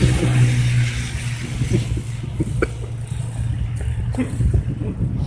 フッ。